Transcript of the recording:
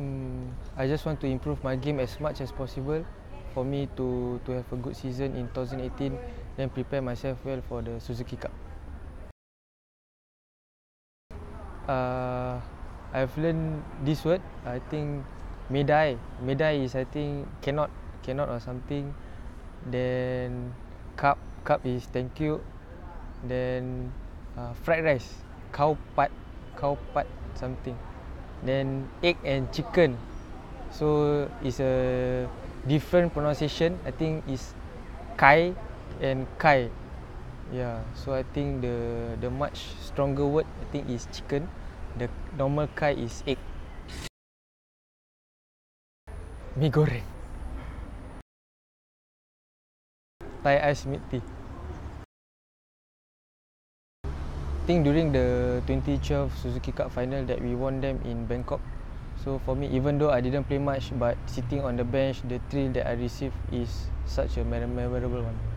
Hmm, I just want to improve my game as much as possible for me to to have a good season in 2018 then prepare myself well for the Suzuki Cup. Uh, I've learned this word. I think medai. Medai is I think cannot cannot or something. Then cup cup is thank you. Then uh, fried rice. Kau pat kau pat something. Then egg and chicken. So it's a different pronunciation. I think is kai and kai. Yeah. So I think the the much stronger word I think is chicken. The normal kai is egg. Mi goreng. Thai ice milk tea. Think during the 2012 Suzuki Cup final that we won them in Bangkok. So for me, even though I didn't play much, but sitting on the bench, the thrill that I received is such a memorable one.